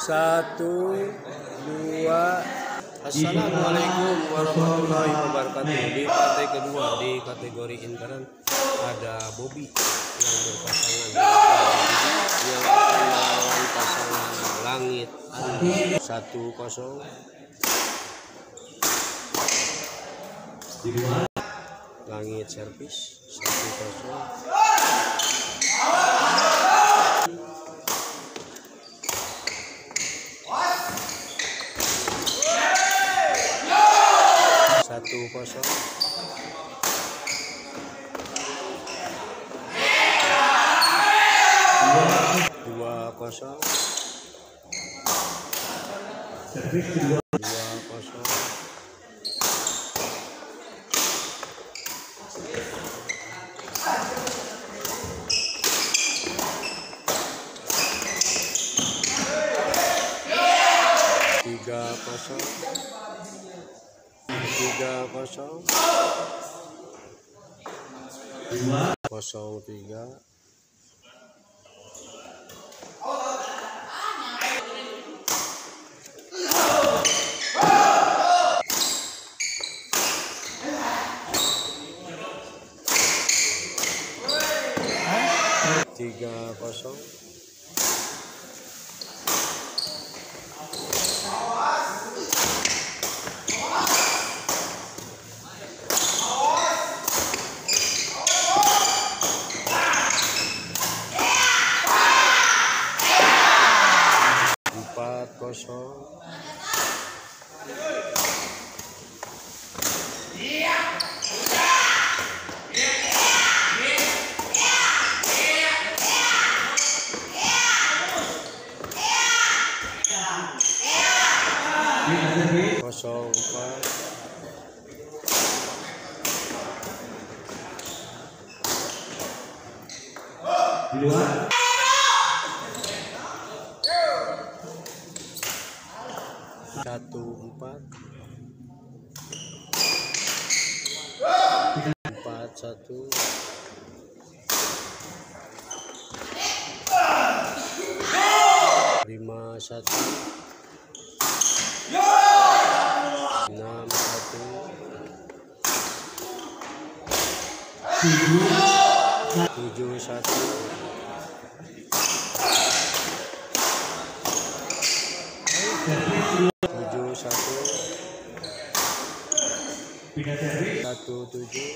Satu, dua. Assalamualaikum warahmatullahi wabarakatuh. Di partai kedua di kategori intern ada Bobby yang berpasangan yang melawan pasangan Langit satu kosong. Langit servis satu kosong. satu kosong dua kosong dua kosong tiga kosong. Tiga kosong. Kosong tiga tiga kosong. Empat kosong. kosong empat satu empat. Empat satu. Lima satu. Enam satu. Tujuh satu satu. Satu tujuh.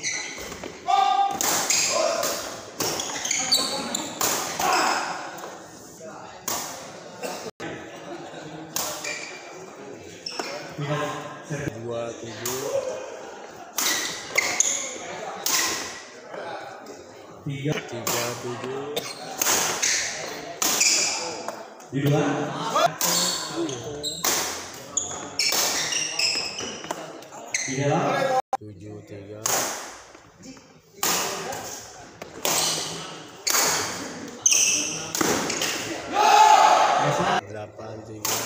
Dua tujuh. Tiga tujuh tujuh tiga delapan tiga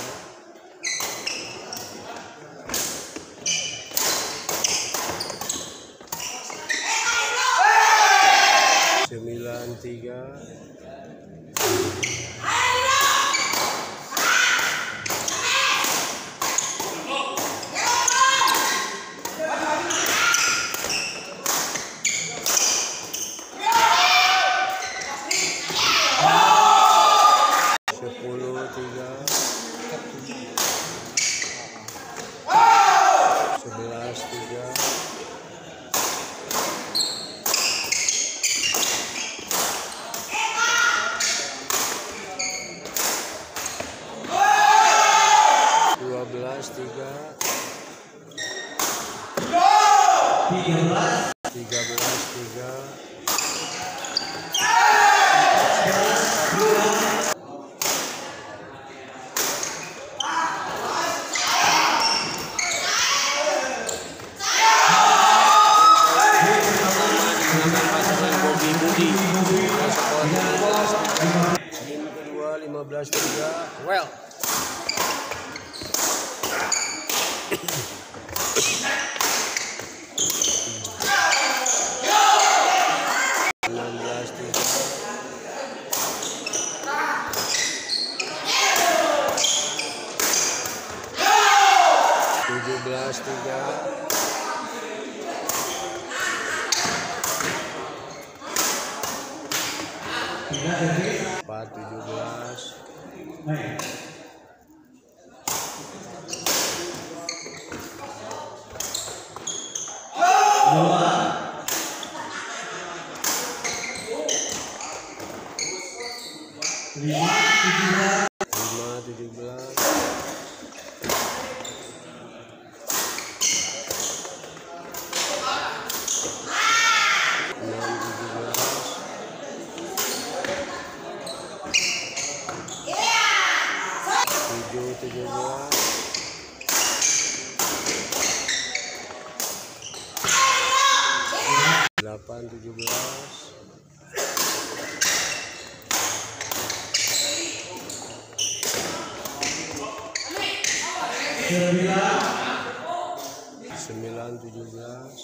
sembilan tiga sepuluh tiga sebelas tiga dua empat tujuh belas lima delapan tujuh belas sembilan tujuh belas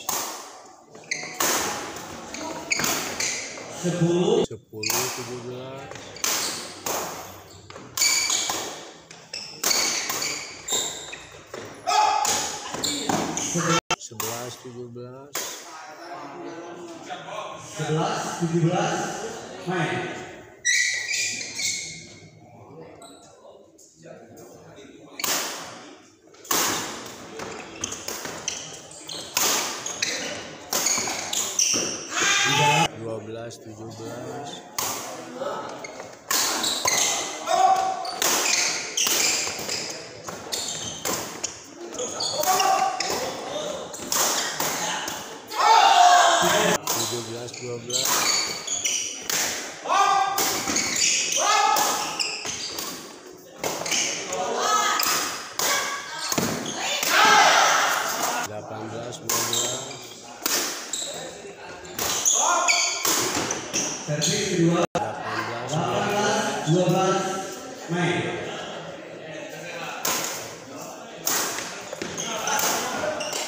sepuluh sepuluh tujuh belas sebelas tujuh belas sebelas tujuh belas main dua belas tujuh belas tujuh belas dua belas delapan belas dua belas servis kedua delapan belas dua belas dua belas main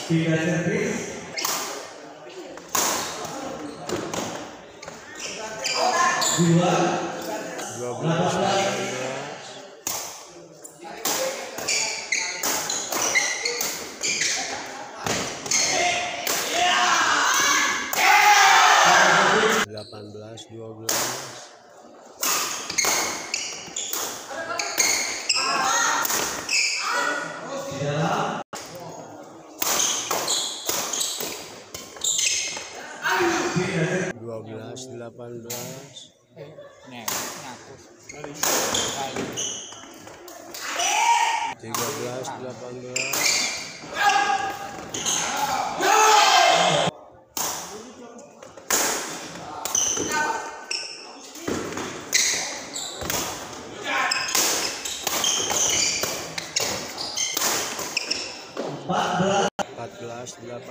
tiga servis dua dua 12 18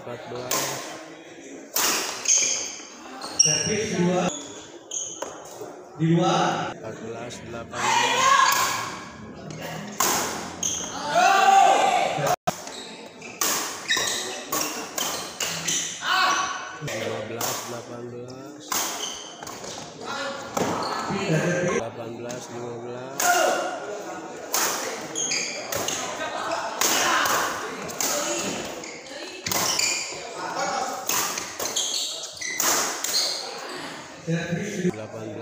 14 di luar. 14 18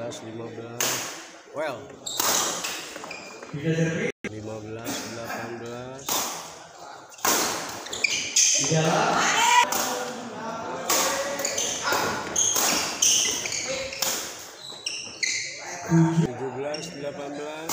15 well. 15 18 jalan tujuh belas delapan belas.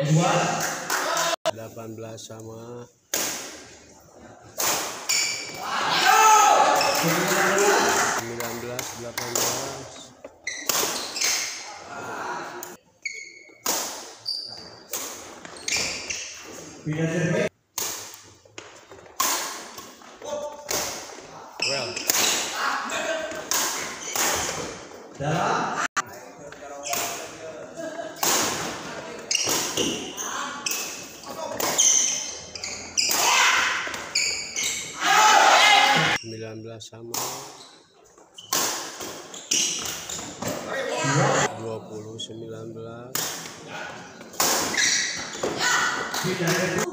18 sama. Sembilan belas delapan belas. Pindah 19 sama. 20 19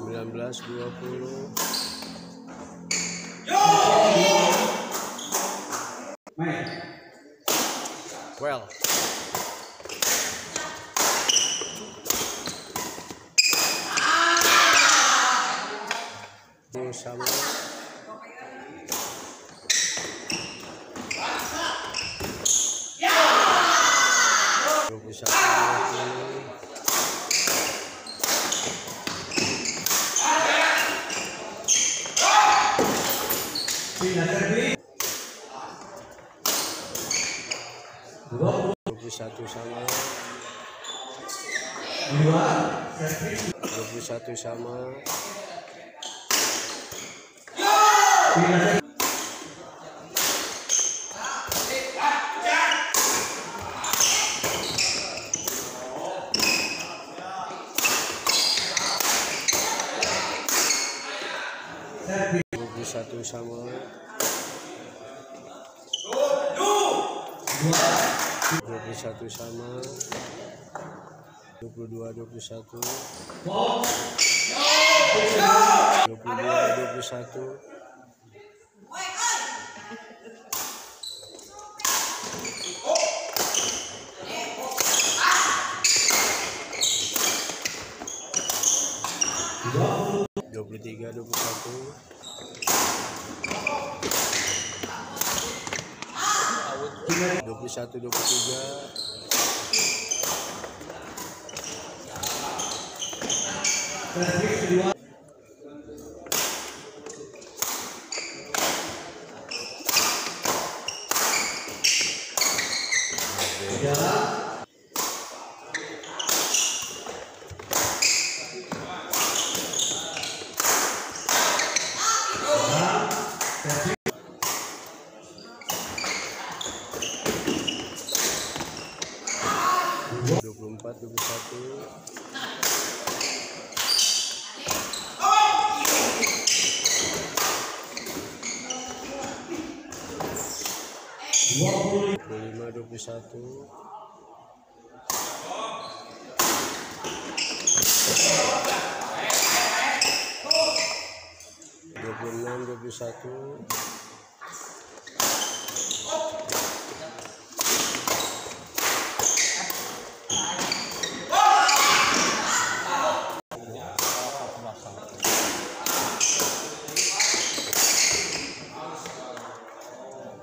19 20 Well. Satu sama Dua. Dua puluh satu sama satu sama Dua. puluh satu sama. Dua puluh dua dua puluh satu. Dua puluh dua dua puluh satu. Dua puluh tiga dua puluh satu Pindah. dua puluh satu 25 21 26 21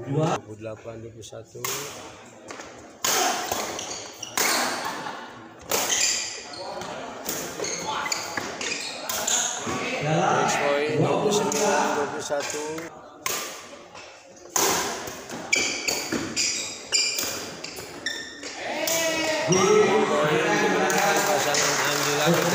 dua. puluh delapan dua puluh satu. Point dua. Puluh sembilan dua puluh satu poin. Pasangan Andi Lagi